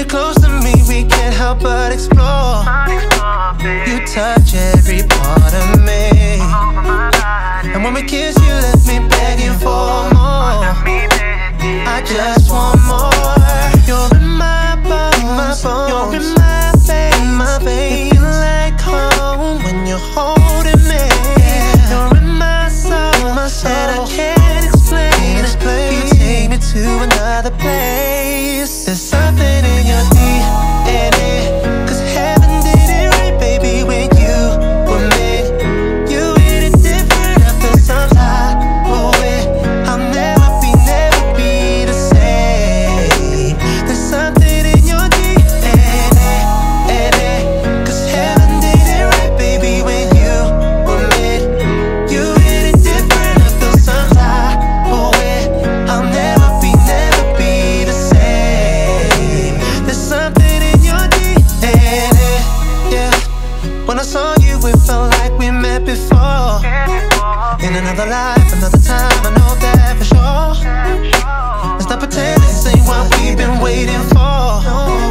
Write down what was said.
You're close to me, we can't help but explore. You touch every part of me. And when we kiss, you left me begging for more. I just want more. You're in my bones. You're in my face. My veins. You feel like home when you're holding me. You're in my soul. My soul. And I can't explain. You take me to another place. When I saw you, it felt like we met before. In another life, another time, I know that for sure. Let's not pretend this ain't what we've been waiting for.